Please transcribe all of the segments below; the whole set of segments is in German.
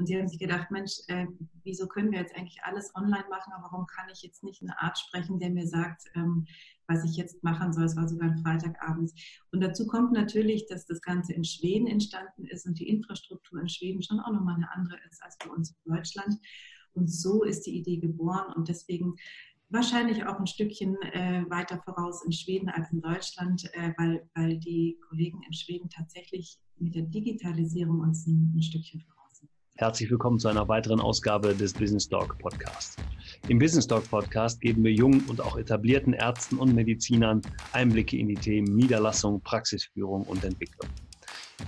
Und sie haben sich gedacht, Mensch, äh, wieso können wir jetzt eigentlich alles online machen, aber warum kann ich jetzt nicht einen Arzt sprechen, der mir sagt, ähm, was ich jetzt machen soll. Es war sogar ein Freitagabend. Und dazu kommt natürlich, dass das Ganze in Schweden entstanden ist und die Infrastruktur in Schweden schon auch nochmal eine andere ist als bei uns in Deutschland. Und so ist die Idee geboren und deswegen wahrscheinlich auch ein Stückchen äh, weiter voraus in Schweden als in Deutschland, äh, weil, weil die Kollegen in Schweden tatsächlich mit der Digitalisierung uns ein, ein Stückchen voraus. Herzlich willkommen zu einer weiteren Ausgabe des Business Talk Podcasts. Im Business Talk Podcast geben wir jungen und auch etablierten Ärzten und Medizinern Einblicke in die Themen Niederlassung, Praxisführung und Entwicklung.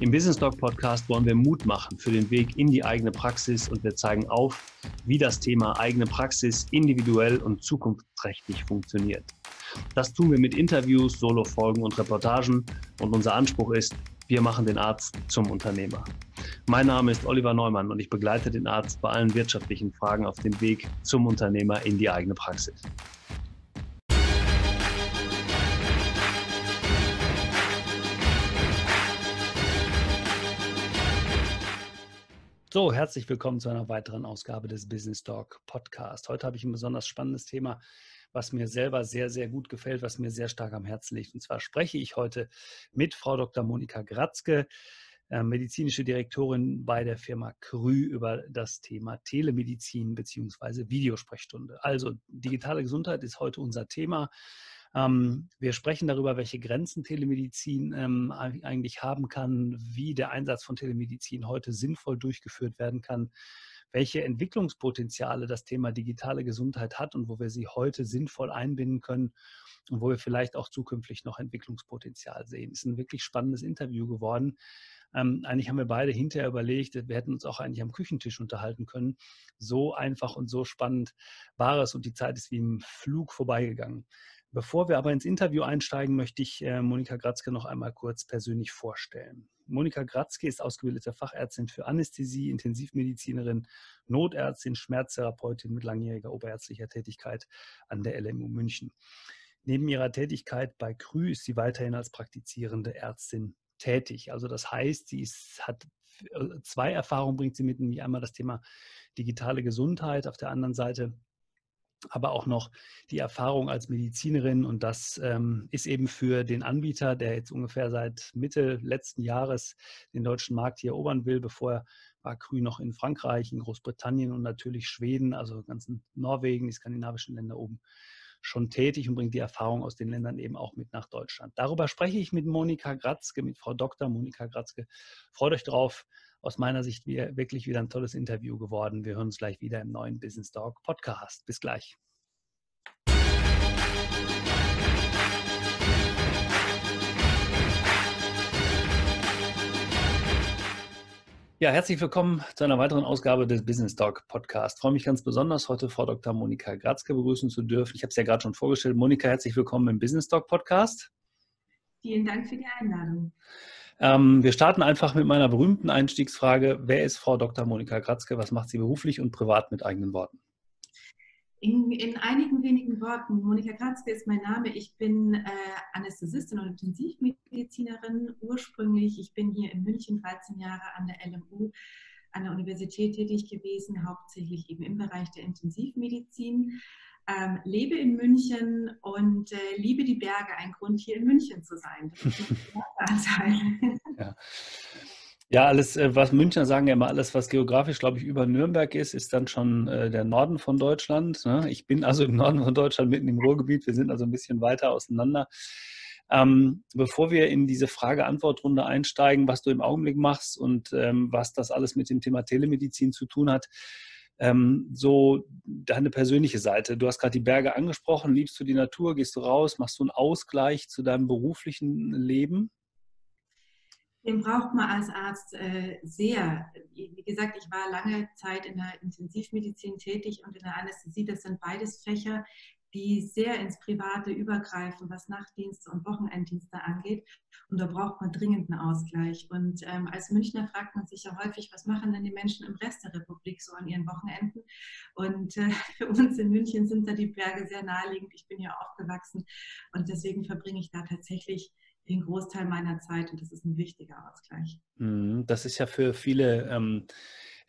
Im Business Talk Podcast wollen wir Mut machen für den Weg in die eigene Praxis und wir zeigen auf, wie das Thema eigene Praxis individuell und zukunftsträchtig funktioniert. Das tun wir mit Interviews, Solo-Folgen und Reportagen und unser Anspruch ist, wir machen den Arzt zum Unternehmer. Mein Name ist Oliver Neumann und ich begleite den Arzt bei allen wirtschaftlichen Fragen auf dem Weg zum Unternehmer in die eigene Praxis. So, herzlich willkommen zu einer weiteren Ausgabe des Business Talk Podcast. Heute habe ich ein besonders spannendes Thema, was mir selber sehr, sehr gut gefällt, was mir sehr stark am Herzen liegt. Und zwar spreche ich heute mit Frau Dr. Monika Gratzke, äh, medizinische Direktorin bei der Firma Krü über das Thema Telemedizin bzw. Videosprechstunde. Also digitale Gesundheit ist heute unser Thema. Ähm, wir sprechen darüber, welche Grenzen Telemedizin ähm, eigentlich haben kann, wie der Einsatz von Telemedizin heute sinnvoll durchgeführt werden kann, welche Entwicklungspotenziale das Thema digitale Gesundheit hat und wo wir sie heute sinnvoll einbinden können und wo wir vielleicht auch zukünftig noch Entwicklungspotenzial sehen. Es ist ein wirklich spannendes Interview geworden. Ähm, eigentlich haben wir beide hinterher überlegt, wir hätten uns auch eigentlich am Küchentisch unterhalten können. So einfach und so spannend war es und die Zeit ist wie im Flug vorbeigegangen. Bevor wir aber ins Interview einsteigen, möchte ich äh, Monika Gratzke noch einmal kurz persönlich vorstellen. Monika Gratzke ist ausgebildete Fachärztin für Anästhesie, Intensivmedizinerin, Notärztin, Schmerztherapeutin mit langjähriger oberärztlicher Tätigkeit an der LMU München. Neben ihrer Tätigkeit bei Krü ist sie weiterhin als praktizierende Ärztin tätig. Also das heißt, sie ist, hat äh, zwei Erfahrungen bringt sie mit, nämlich einmal das Thema digitale Gesundheit, auf der anderen Seite aber auch noch die Erfahrung als Medizinerin. Und das ähm, ist eben für den Anbieter, der jetzt ungefähr seit Mitte letzten Jahres den deutschen Markt hier erobern will, bevor war Krü noch in Frankreich, in Großbritannien und natürlich Schweden, also ganzen Norwegen, die skandinavischen Länder oben schon tätig und bringt die Erfahrung aus den Ländern eben auch mit nach Deutschland. Darüber spreche ich mit Monika Gratzke, mit Frau Dr. Monika Gratzke. Freut euch drauf aus meiner Sicht wirklich wieder ein tolles Interview geworden. Wir hören uns gleich wieder im neuen Business Talk Podcast. Bis gleich. Ja, herzlich willkommen zu einer weiteren Ausgabe des Business Talk Podcast. Ich freue mich ganz besonders, heute Frau Dr. Monika Gratzke begrüßen zu dürfen. Ich habe es ja gerade schon vorgestellt. Monika, herzlich willkommen im Business Talk Podcast. Vielen Dank für die Einladung. Ähm, wir starten einfach mit meiner berühmten Einstiegsfrage. Wer ist Frau Dr. Monika Gratzke? Was macht sie beruflich und privat mit eigenen Worten? In, in einigen wenigen Worten. Monika Gratzke ist mein Name. Ich bin äh, Anästhesistin und Intensivmedizinerin ursprünglich. Ich bin hier in München 13 Jahre an der LMU an der Universität tätig gewesen, hauptsächlich eben im Bereich der Intensivmedizin ähm, lebe in München und äh, liebe die Berge. Ein Grund, hier in München zu sein. ja. ja. alles, äh, was Münchner sagen ja immer, alles, was geografisch, glaube ich, über Nürnberg ist, ist dann schon äh, der Norden von Deutschland. Ne? Ich bin also im Norden von Deutschland, mitten im Ruhrgebiet. Wir sind also ein bisschen weiter auseinander. Ähm, bevor wir in diese Frage-Antwort-Runde einsteigen, was du im Augenblick machst und ähm, was das alles mit dem Thema Telemedizin zu tun hat, ähm, so deine persönliche Seite. Du hast gerade die Berge angesprochen. Liebst du die Natur? Gehst du raus? Machst du einen Ausgleich zu deinem beruflichen Leben? Den braucht man als Arzt äh, sehr. Wie gesagt, ich war lange Zeit in der Intensivmedizin tätig und in der Anästhesie. Das sind beides Fächer, die sehr ins Private übergreifen, was Nachtdienste und Wochenenddienste angeht. Und da braucht man dringend einen Ausgleich. Und ähm, als Münchner fragt man sich ja häufig, was machen denn die Menschen im Rest der Republik so an ihren Wochenenden? Und äh, für uns in München sind da die Berge sehr naheliegend. Ich bin ja aufgewachsen und deswegen verbringe ich da tatsächlich den Großteil meiner Zeit und das ist ein wichtiger Ausgleich. Mhm, das ist ja für viele ähm,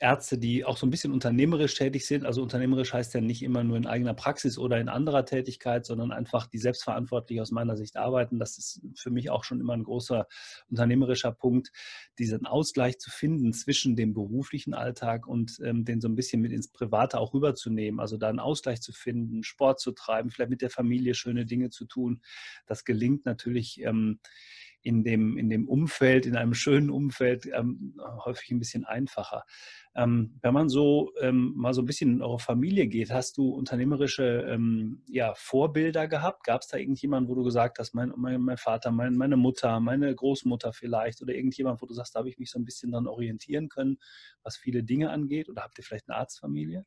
Ärzte, die auch so ein bisschen unternehmerisch tätig sind. Also unternehmerisch heißt ja nicht immer nur in eigener Praxis oder in anderer Tätigkeit, sondern einfach die selbstverantwortlich aus meiner Sicht arbeiten. Das ist für mich auch schon immer ein großer unternehmerischer Punkt, diesen Ausgleich zu finden zwischen dem beruflichen Alltag und ähm, den so ein bisschen mit ins Private auch rüberzunehmen. Also da einen Ausgleich zu finden, Sport zu treiben, vielleicht mit der Familie schöne Dinge zu tun. Das gelingt natürlich. Ähm, in dem, in dem Umfeld, in einem schönen Umfeld, ähm, häufig ein bisschen einfacher. Ähm, wenn man so ähm, mal so ein bisschen in eure Familie geht, hast du unternehmerische ähm, ja, Vorbilder gehabt? Gab es da irgendjemanden, wo du gesagt hast, mein, mein, mein Vater, mein, meine Mutter, meine Großmutter vielleicht oder irgendjemand, wo du sagst, da habe ich mich so ein bisschen dran orientieren können, was viele Dinge angeht? Oder habt ihr vielleicht eine Arztfamilie?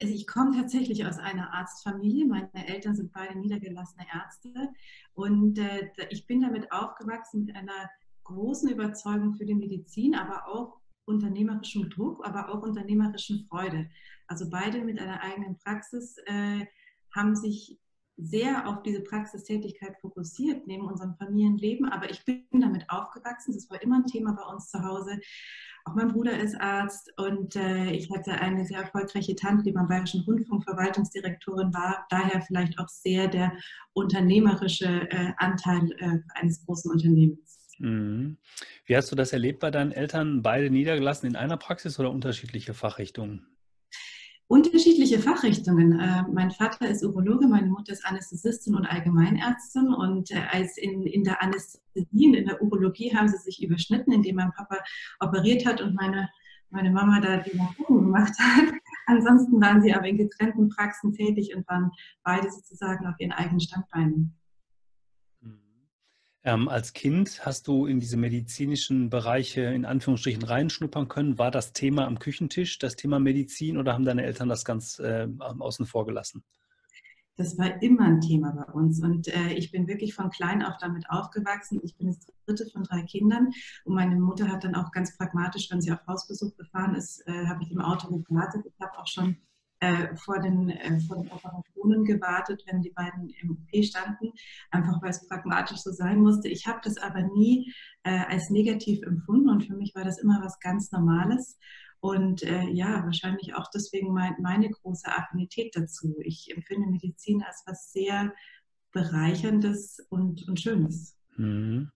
Also ich komme tatsächlich aus einer Arztfamilie. Meine Eltern sind beide niedergelassene Ärzte. Und äh, ich bin damit aufgewachsen mit einer großen Überzeugung für die Medizin, aber auch unternehmerischem Druck, aber auch unternehmerischen Freude. Also beide mit einer eigenen Praxis äh, haben sich sehr auf diese Praxistätigkeit fokussiert neben unserem Familienleben, aber ich bin damit aufgewachsen. Das war immer ein Thema bei uns zu Hause. Auch mein Bruder ist Arzt und äh, ich hatte eine sehr erfolgreiche Tante, die beim Bayerischen Rundfunk Verwaltungsdirektorin war. Daher vielleicht auch sehr der unternehmerische äh, Anteil äh, eines großen Unternehmens. Mhm. Wie hast du das erlebt bei deinen Eltern? Beide niedergelassen in einer Praxis oder unterschiedliche Fachrichtungen? Unterschiedliche Fachrichtungen. Äh, mein Vater ist Urologe, meine Mutter ist Anästhesistin und Allgemeinärztin. Und äh, als in, in der Anästhesie und in der Urologie haben sie sich überschnitten, indem mein Papa operiert hat und meine, meine Mama da die Narkosen gemacht hat. Ansonsten waren sie aber in getrennten Praxen tätig und waren beide sozusagen auf ihren eigenen Standbeinen. Ähm, als Kind hast du in diese medizinischen Bereiche in Anführungsstrichen reinschnuppern können. War das Thema am Küchentisch, das Thema Medizin, oder haben deine Eltern das ganz äh, außen vor gelassen? Das war immer ein Thema bei uns und äh, ich bin wirklich von klein auf damit aufgewachsen. Ich bin das dritte von drei Kindern und meine Mutter hat dann auch ganz pragmatisch, wenn sie auf Hausbesuch gefahren ist, äh, habe ich im Auto gewartet. Ich habe auch schon äh, vor, den, äh, vor den Operationen gewartet, wenn die beiden im OP standen, einfach weil es pragmatisch so sein musste. Ich habe das aber nie äh, als negativ empfunden und für mich war das immer was ganz Normales. Und äh, ja, wahrscheinlich auch deswegen mein, meine große Affinität dazu. Ich empfinde Medizin als was sehr Bereicherndes und, und Schönes. Mhm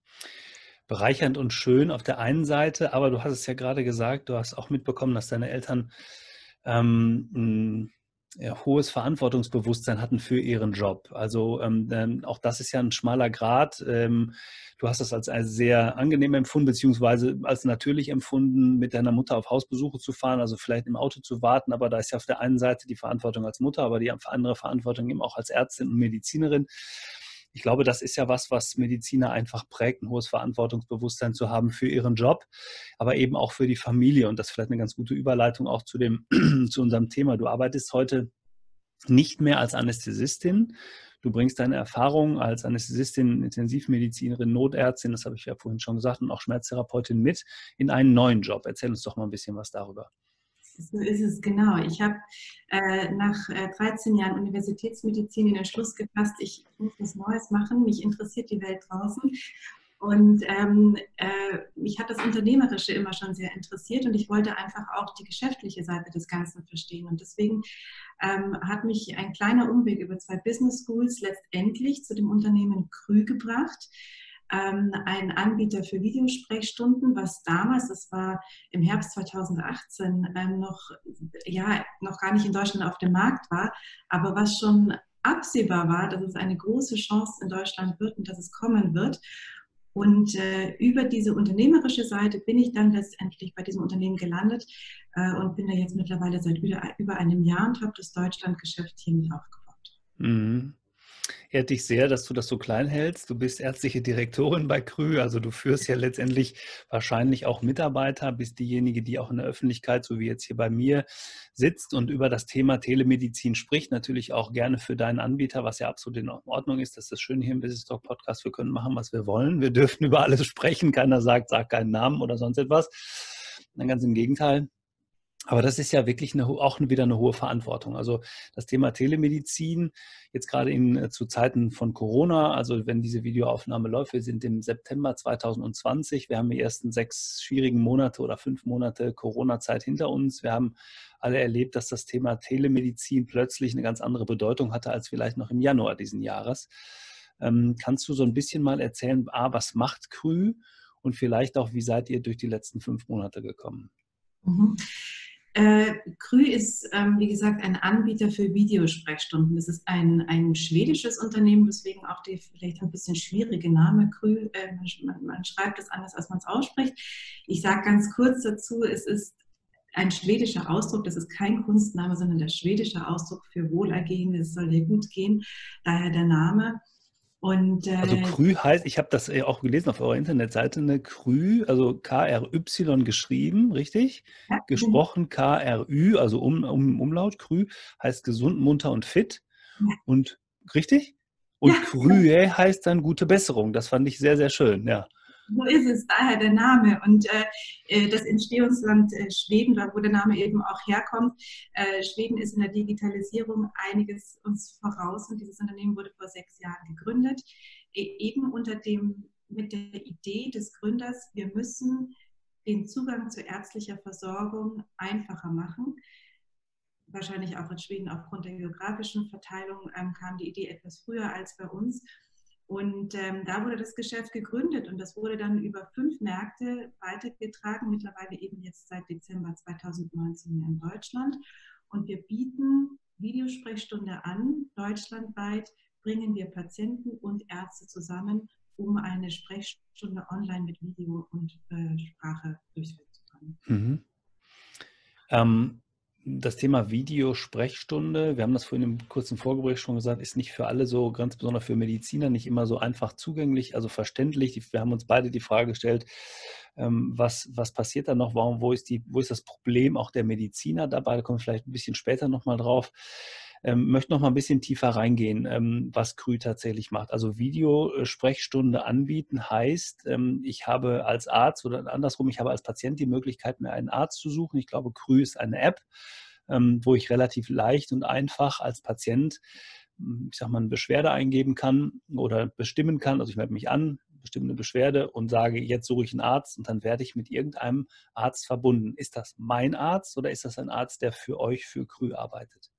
bereichernd und schön auf der einen Seite, aber du hast es ja gerade gesagt, du hast auch mitbekommen, dass deine Eltern ähm, ein ja, hohes Verantwortungsbewusstsein hatten für ihren Job. Also ähm, auch das ist ja ein schmaler Grad. Ähm, du hast das als sehr angenehm empfunden, beziehungsweise als natürlich empfunden, mit deiner Mutter auf Hausbesuche zu fahren, also vielleicht im Auto zu warten. Aber da ist ja auf der einen Seite die Verantwortung als Mutter, aber die andere Verantwortung eben auch als Ärztin und Medizinerin ich glaube, das ist ja was, was Mediziner einfach prägt, ein hohes Verantwortungsbewusstsein zu haben für ihren Job, aber eben auch für die Familie. Und das ist vielleicht eine ganz gute Überleitung auch zu, dem, zu unserem Thema. Du arbeitest heute nicht mehr als Anästhesistin. Du bringst deine Erfahrungen als Anästhesistin, Intensivmedizinerin, Notärztin, das habe ich ja vorhin schon gesagt, und auch Schmerztherapeutin mit in einen neuen Job. Erzähl uns doch mal ein bisschen was darüber. So ist es, genau. Ich habe äh, nach äh, 13 Jahren Universitätsmedizin den Entschluss gefasst, ich muss was Neues machen, mich interessiert die Welt draußen. Und ähm, äh, mich hat das Unternehmerische immer schon sehr interessiert und ich wollte einfach auch die geschäftliche Seite des Ganzen verstehen. Und deswegen ähm, hat mich ein kleiner Umweg über zwei Business Schools letztendlich zu dem Unternehmen Krü gebracht ähm, ein Anbieter für Videosprechstunden, was damals, das war im Herbst 2018, ähm, noch, ja, noch gar nicht in Deutschland auf dem Markt war, aber was schon absehbar war, dass es eine große Chance in Deutschland wird und dass es kommen wird. Und äh, über diese unternehmerische Seite bin ich dann letztendlich bei diesem Unternehmen gelandet äh, und bin da jetzt mittlerweile seit über, über einem Jahr und habe das Deutschlandgeschäft hiermit aufgebaut. Mhm ehrt dich sehr, dass du das so klein hältst. Du bist ärztliche Direktorin bei Krü, also du führst ja letztendlich wahrscheinlich auch Mitarbeiter, bist diejenige, die auch in der Öffentlichkeit, so wie jetzt hier bei mir, sitzt und über das Thema Telemedizin spricht. Natürlich auch gerne für deinen Anbieter, was ja absolut in Ordnung ist. Das ist das Schöne hier im Business Talk Podcast. Wir können machen, was wir wollen. Wir dürfen über alles sprechen. Keiner sagt, sag keinen Namen oder sonst etwas. Ganz im Gegenteil. Aber das ist ja wirklich eine, auch wieder eine hohe Verantwortung. Also das Thema Telemedizin, jetzt gerade in, äh, zu Zeiten von Corona, also wenn diese Videoaufnahme läuft, wir sind im September 2020, wir haben die ersten sechs schwierigen Monate oder fünf Monate Corona-Zeit hinter uns. Wir haben alle erlebt, dass das Thema Telemedizin plötzlich eine ganz andere Bedeutung hatte als vielleicht noch im Januar diesen Jahres. Ähm, kannst du so ein bisschen mal erzählen, A, was macht Krü und vielleicht auch, wie seid ihr durch die letzten fünf Monate gekommen? Mhm. Äh, Krü ist, ähm, wie gesagt, ein Anbieter für Videosprechstunden. Das ist ein, ein schwedisches Unternehmen, deswegen auch der vielleicht ein bisschen schwierige Name Krü. Äh, man, man, schreibt es anders, als man es ausspricht. Ich sage ganz kurz dazu, es ist ein schwedischer Ausdruck, das ist kein Kunstname, sondern der schwedische Ausdruck für Wohlergehen, es soll dir gut gehen, daher der Name. Und, äh, also Krü heißt, ich habe das auch gelesen auf eurer Internetseite, eine Krü, also K-R-Y geschrieben, richtig? Ja, genau. Gesprochen K-R-Ü, also um, um, Umlaut, Krü heißt gesund, munter und fit. Ja. Und richtig? Und ja. Krühe heißt dann gute Besserung. Das fand ich sehr, sehr schön, ja. So ist es, daher der Name. Und äh, äh, das Entstehungsland äh, Schweden, wo der Name eben auch herkommt. Äh, Schweden ist in der Digitalisierung einiges uns voraus und dieses Unternehmen wurde vor sechs Jahren gegründet. E eben unter dem, mit der Idee des Gründers, wir müssen den Zugang zu ärztlicher Versorgung einfacher machen. Wahrscheinlich auch in Schweden aufgrund der geografischen Verteilung ähm, kam die Idee etwas früher als bei uns. Und ähm, da wurde das Geschäft gegründet und das wurde dann über fünf Märkte weitergetragen, mittlerweile eben jetzt seit Dezember 2019 in Deutschland. Und wir bieten Videosprechstunde an. Deutschlandweit bringen wir Patienten und Ärzte zusammen, um eine Sprechstunde online mit Video und äh, Sprache durchführen zu können. Mhm. Ähm, das Thema Videosprechstunde, wir haben das vorhin im kurzen Vorgespräch schon gesagt, ist nicht für alle so, ganz besonders für Mediziner, nicht immer so einfach zugänglich, also verständlich. Wir haben uns beide die Frage gestellt, ähm, was, was passiert da noch? Warum, wo ist, die, wo ist das Problem auch der Mediziner dabei? Da kommen wir vielleicht ein bisschen später nochmal drauf. Ähm, möchte noch mal ein bisschen tiefer reingehen, ähm, was Krü tatsächlich macht. Also Videosprechstunde anbieten heißt, ähm, ich habe als Arzt oder andersrum, ich habe als Patient die Möglichkeit, mir einen Arzt zu suchen. Ich glaube, Krü ist eine App, ähm, wo ich relativ leicht und einfach als Patient hm, ich sag mal, eine Beschwerde eingeben kann oder bestimmen kann. Also ich melde mich an, bestimme eine Beschwerde und sage, jetzt suche ich einen Arzt und dann werde ich mit irgendeinem Arzt verbunden. Ist das mein Arzt oder ist das ein Arzt, der für euch, für Krü arbeitet?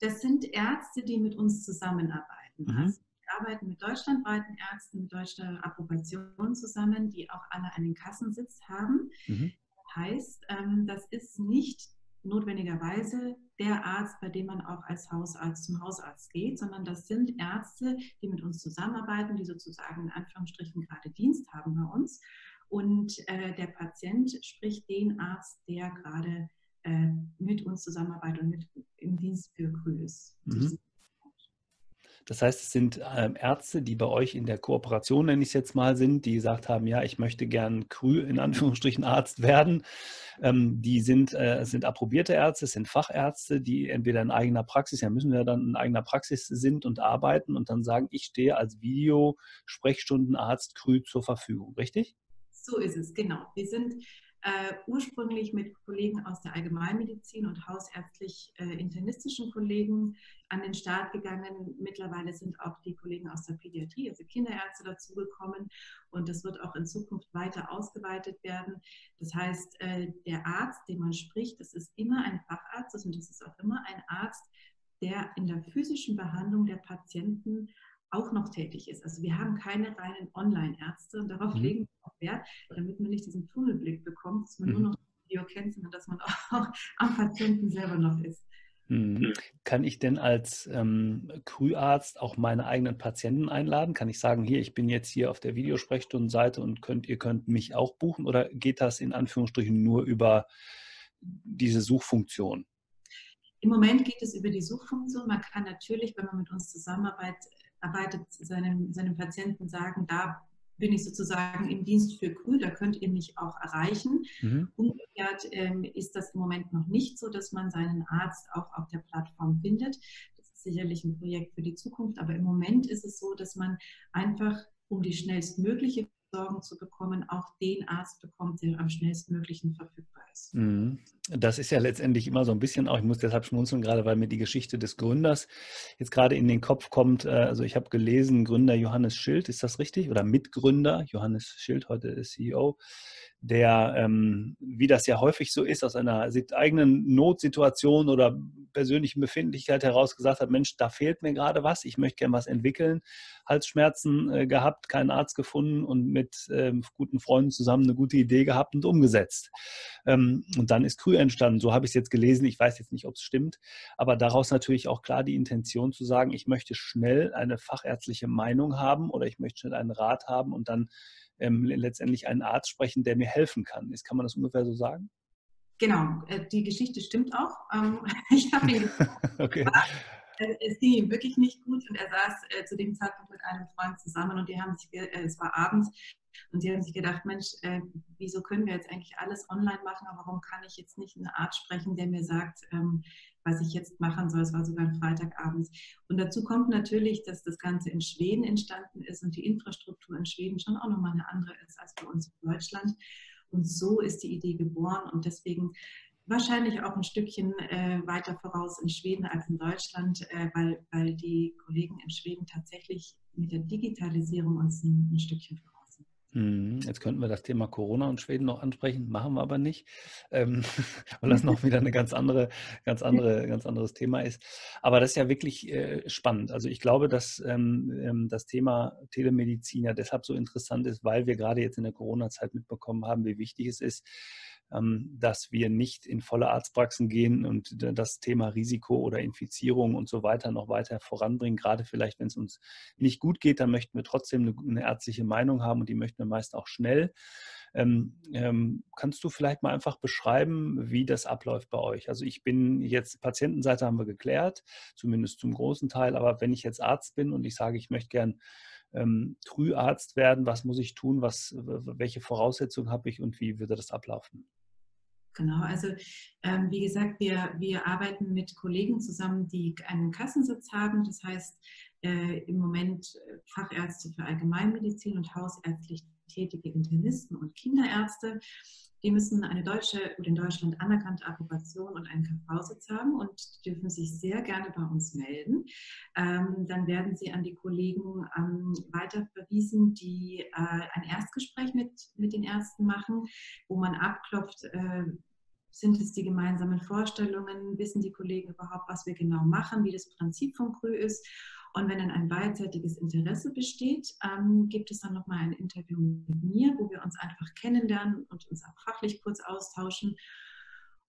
Das sind Ärzte, die mit uns zusammenarbeiten. Mhm. Also wir arbeiten mit deutschlandweiten Ärzten, mit deutscher Approbation zusammen, die auch alle einen Kassensitz haben. Mhm. Das heißt, ähm, das ist nicht notwendigerweise der Arzt, bei dem man auch als Hausarzt zum Hausarzt geht, sondern das sind Ärzte, die mit uns zusammenarbeiten, die sozusagen in Anführungsstrichen gerade Dienst haben bei uns. Und äh, der Patient spricht den Arzt, der gerade äh, mit uns zusammenarbeitet und mit im Dienst für Grüß. Mhm. Das heißt, es sind ähm, Ärzte, die bei euch in der Kooperation, nenne ich es jetzt mal, sind, die gesagt haben, ja, ich möchte gern Krü in Anführungsstrichen Arzt werden. Ähm, die sind, äh, sind approbierte Ärzte, sind Fachärzte, die entweder in eigener Praxis, ja müssen ja dann in eigener Praxis sind und arbeiten und dann sagen, ich stehe als Video-Sprechstundenarzt Krü zur Verfügung, richtig? So ist es, genau. Wir sind äh, ursprünglich mit Kollegen aus der Allgemeinmedizin und hausärztlich-internistischen äh, Kollegen an den Start gegangen. Mittlerweile sind auch die Kollegen aus der Pädiatrie, also Kinderärzte, dazugekommen und das wird auch in Zukunft weiter ausgeweitet werden. Das heißt, äh, der Arzt, den man spricht, das ist immer ein Facharzt und das ist auch immer ein Arzt, der in der physischen Behandlung der Patienten auch noch tätig ist. Also wir haben keine reinen Online-Ärzte und darauf mhm. legen wir auch Wert, damit man nicht diesen Tunnelblick bekommt, dass man mhm. nur noch das Video kennt, sondern dass man auch am Patienten selber noch ist. Mhm. Kann ich denn als ähm, Krüarzt auch meine eigenen Patienten einladen? Kann ich sagen, hier, ich bin jetzt hier auf der Videosprechstundenseite und könnt, ihr könnt mich auch buchen oder geht das in Anführungsstrichen nur über diese Suchfunktion? Im Moment geht es über die Suchfunktion. Man kann natürlich, wenn man mit uns zusammenarbeitet, arbeitet, seinem, seinem Patienten sagen, da bin ich sozusagen im Dienst für Krü, da könnt ihr mich auch erreichen. Mhm. Umgekehrt ähm, ist das im Moment noch nicht so, dass man seinen Arzt auch auf der Plattform findet. Das ist sicherlich ein Projekt für die Zukunft, aber im Moment ist es so, dass man einfach, um die schnellstmögliche Versorgung zu bekommen, auch den Arzt bekommt, der am schnellstmöglichen verfügbar ist. Mhm. Das ist ja letztendlich immer so ein bisschen auch, ich muss deshalb schmunzeln, gerade weil mir die Geschichte des Gründers jetzt gerade in den Kopf kommt. Äh, also ich habe gelesen, Gründer Johannes Schild, ist das richtig? Oder Mitgründer Johannes Schild, heute ist CEO der, ähm, wie das ja häufig so ist, aus einer eigenen Notsituation oder persönlichen Befindlichkeit heraus gesagt hat, Mensch, da fehlt mir gerade was, ich möchte gerne was entwickeln, Halsschmerzen äh, gehabt, keinen Arzt gefunden und mit ähm, guten Freunden zusammen eine gute Idee gehabt und umgesetzt. Ähm, und dann ist Krü entstanden, so habe ich es jetzt gelesen, ich weiß jetzt nicht, ob es stimmt, aber daraus natürlich auch klar die Intention zu sagen, ich möchte schnell eine fachärztliche Meinung haben oder ich möchte schnell einen Rat haben und dann ähm, letztendlich einen Arzt sprechen, der mir helfen kann. Ist, kann man das ungefähr so sagen? Genau, äh, die Geschichte stimmt auch. Ähm, ich habe ihn okay. Äh, es ging ihm wirklich nicht gut und er saß äh, zu dem Zeitpunkt mit einem Freund zusammen und die haben sich, es war abends und die haben sich gedacht, Mensch, wieso können wir jetzt eigentlich alles online machen, aber warum kann ich jetzt nicht einen Arzt sprechen, der mir sagt, ähm, was ich jetzt machen soll. Es war sogar ein Freitagabend. Und dazu kommt natürlich, dass das Ganze in Schweden entstanden ist und die Infrastruktur in Schweden schon auch nochmal eine andere ist als bei uns in Deutschland. Und so ist die Idee geboren und deswegen wahrscheinlich auch ein Stückchen äh, weiter voraus in Schweden als in Deutschland, äh, weil, weil die Kollegen in Schweden tatsächlich mit der Digitalisierung uns ein, ein Stückchen voraus jetzt könnten wir das Thema Corona und Schweden noch ansprechen, machen wir aber nicht, ähm, weil das noch wieder eine ganz andere, ganz andere, ganz anderes Thema ist. Aber das ist ja wirklich äh, spannend. Also ich glaube, dass ähm, ähm, das Thema Telemedizin ja deshalb so interessant ist, weil wir gerade jetzt in der Corona-Zeit mitbekommen haben, wie wichtig es ist, dass wir nicht in volle Arztpraxen gehen und das Thema Risiko oder Infizierung und so weiter noch weiter voranbringen. Gerade vielleicht, wenn es uns nicht gut geht, dann möchten wir trotzdem eine, ärztliche Meinung haben und die möchten wir meist auch schnell. Ähm, ähm, kannst du vielleicht mal einfach beschreiben, wie das abläuft bei euch? Also ich bin jetzt, Patientenseite haben wir geklärt, zumindest zum großen Teil, aber wenn ich jetzt Arzt bin und ich sage, ich möchte gern ähm, Früharzt werden, was muss ich tun, was, welche Voraussetzungen habe ich und wie würde das ablaufen? Genau, also ähm, wie gesagt, wir, wir arbeiten mit Kollegen zusammen, die einen Kassensitz haben. Das heißt, äh, im Moment äh, Fachärzte für Allgemeinmedizin und hausärztlich tätige Internisten und Kinderärzte. Die müssen eine deutsche oder in Deutschland anerkannte Approbation und einen KV-Sitz haben und dürfen sich sehr gerne bei uns melden. Ähm, dann werden sie an die Kollegen ähm, weiter verwiesen, die äh, ein Erstgespräch mit, mit den Ärzten machen, wo man abklopft, äh, sind es die gemeinsamen Vorstellungen? Wissen die Kollegen überhaupt, was wir genau machen, wie das Prinzip von Krü ist? Und wenn dann ein beidseitiges Interesse besteht, ähm, gibt es dann nochmal ein Interview mit mir, wo wir uns einfach kennenlernen und uns auch fachlich kurz austauschen.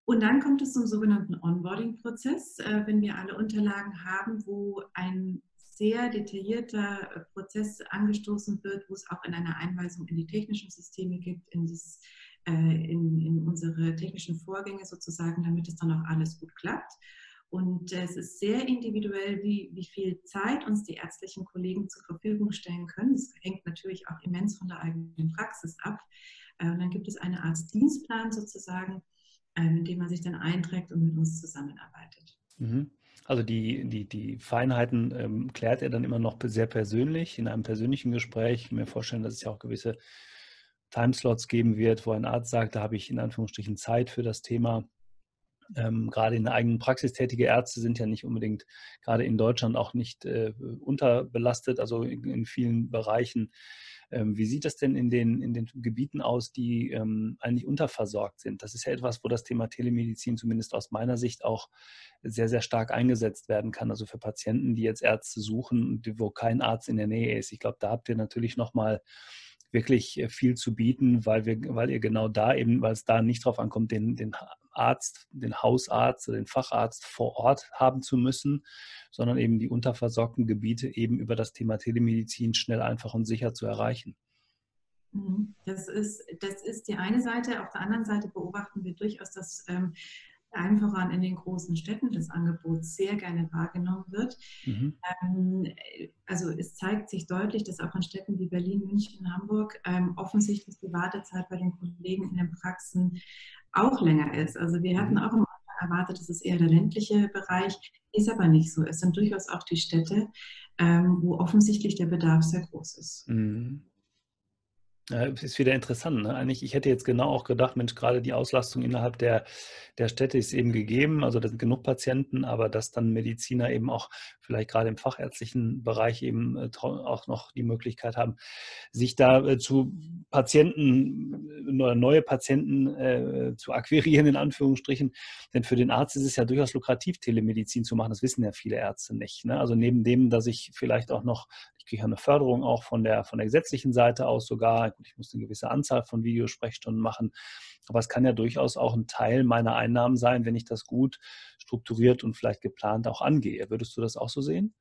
Und dann kommt es zum sogenannten Onboarding-Prozess, äh, wenn wir alle Unterlagen haben, wo ein sehr detaillierter äh, Prozess angestoßen wird, wo es auch in einer Einweisung in die technischen Systeme gibt, in das in, in unsere technischen Vorgänge sozusagen, damit es dann auch alles gut klappt. Und es ist sehr individuell, wie, wie viel Zeit uns die ärztlichen Kollegen zur Verfügung stellen können. Das hängt natürlich auch immens von der eigenen Praxis ab. Äh, und dann gibt es eine Arztdienstplan sozusagen, in dem man sich dann einträgt und mit uns zusammenarbeitet. Mhm. Also die, die, die Feinheiten ähm, klärt er dann immer noch sehr persönlich in einem persönlichen Gespräch. Ich kann mir vorstellen, dass es ja auch gewisse Timeslots geben wird, wo ein Arzt sagt, da habe ich in Anführungsstrichen Zeit für das Thema. Ähm, gerade in der eigenen Praxis tätige Ärzte sind ja nicht unbedingt, gerade in Deutschland auch nicht äh, unterbelastet, also in, in vielen Bereichen. Ähm, wie sieht das denn in den, in den Gebieten aus, die ähm, eigentlich unterversorgt sind? Das ist ja etwas, wo das Thema Telemedizin zumindest aus meiner Sicht auch sehr, sehr stark eingesetzt werden kann. Also für Patienten, die jetzt Ärzte suchen, wo kein Arzt in der Nähe ist. Ich glaube, da habt ihr natürlich nochmal wirklich äh, viel zu bieten, weil wir, weil ihr genau da eben, weil es da nicht drauf ankommt, den, den Arzt, den Hausarzt, den Facharzt vor Ort haben zu müssen, sondern eben die unterversorgten Gebiete eben über das Thema Telemedizin schnell, einfach und sicher zu erreichen. Mhm. Das ist, das ist die eine Seite. Auf der anderen Seite beobachten wir durchaus, dass ähm, allen voran in den großen Städten das Angebot sehr gerne wahrgenommen wird. Mhm. Ähm, also es zeigt sich deutlich, dass auch in Städten wie Berlin, München, Hamburg ähm, offensichtlich die Wartezeit bei den Kollegen in den Praxen auch länger ist. Also wir hatten mhm. auch Anfang erwartet, dass es eher der ländliche Bereich ist, aber nicht so. Es sind durchaus auch die Städte, ähm, wo offensichtlich der Bedarf sehr groß ist. Mhm. Ja, ist wieder interessant. Ne? Eigentlich, ich hätte jetzt genau auch gedacht, Mensch, gerade die Auslastung innerhalb der, der Städte ist eben gegeben. Also da sind genug Patienten, aber dass dann Mediziner eben auch vielleicht gerade im fachärztlichen Bereich eben äh, auch noch die Möglichkeit haben, sich da äh, zu Patienten oder neue Patienten äh, zu akquirieren, in Anführungsstrichen. Denn für den Arzt ist es ja durchaus lukrativ, Telemedizin zu machen. Das wissen ja viele Ärzte nicht. Ne? Also neben dem, dass ich vielleicht auch noch, kriege eine Förderung auch von der, von der gesetzlichen Seite aus sogar, ich muss eine gewisse Anzahl von Videosprechstunden machen. Aber es kann ja durchaus auch ein Teil meiner Einnahmen sein, wenn ich das gut strukturiert und vielleicht geplant auch angehe. Würdest du das auch so sehen?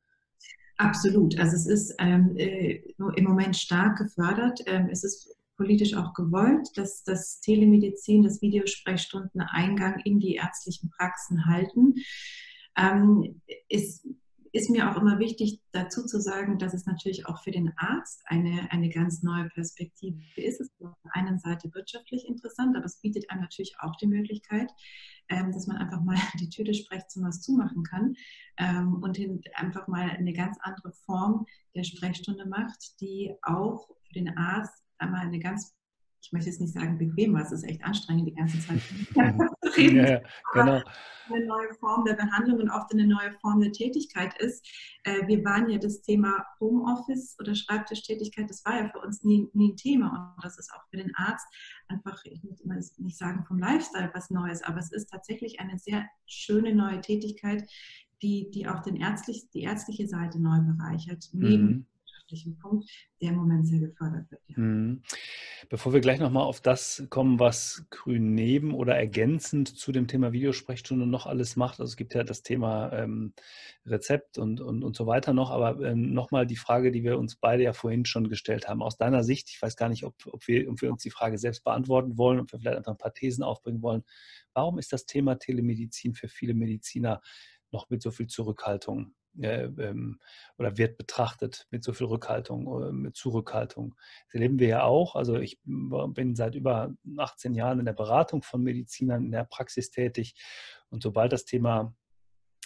Absolut. Also es ist ähm, äh, im Moment stark gefördert. Ähm, es ist politisch auch gewollt, dass das Telemedizin, das Videosprechstunden Eingang in die ärztlichen Praxen halten. Ähm, ist ist mir auch immer wichtig dazu zu sagen, dass es natürlich auch für den Arzt eine, eine ganz neue Perspektive ist. Es ist auf der einen Seite wirtschaftlich interessant, aber es bietet einem natürlich auch die Möglichkeit, ähm, dass man einfach mal die Tür des Sprechzimmers zumachen kann ähm, und einfach mal eine ganz andere Form der Sprechstunde macht, die auch für den Arzt einmal eine ganz ich möchte jetzt nicht sagen bequem, weil es ist echt anstrengend, die ganze Zeit zu reden. Ja, genau. Eine neue Form der Behandlung und auch eine neue Form der Tätigkeit ist. Äh, wir waren ja das Thema Homeoffice oder Schreibtischtätigkeit, das war ja für uns nie, nie ein Thema. Und das ist auch für den Arzt einfach, ich muss immer nicht sagen vom Lifestyle was Neues, aber es ist tatsächlich eine sehr schöne neue Tätigkeit, die, die auch den ärztlich, die ärztliche Seite neu bereichert. Neben mhm wirtschaftlichen Punkt, der im Moment sehr gefördert wird. Ja. Mhm. Bevor wir gleich nochmal auf das kommen, was Grün neben oder ergänzend zu dem Thema Videosprechstunde noch alles macht, also es gibt ja das Thema ähm, Rezept und, und, und so weiter noch, aber ähm, nochmal die Frage, die wir uns beide ja vorhin schon gestellt haben. Aus deiner Sicht, ich weiß gar nicht, ob, ob, wir, ob wir uns die Frage selbst beantworten wollen, ob wir vielleicht einfach ein paar Thesen aufbringen wollen. Warum ist das Thema Telemedizin für viele Mediziner noch mit so viel Zurückhaltung ähm, oder wird betrachtet mit so viel Rückhaltung, äh, mit Zurückhaltung. Das erleben wir ja auch. Also ich bin seit über 18 Jahren in der Beratung von Medizinern in der Praxis tätig. Und sobald das Thema,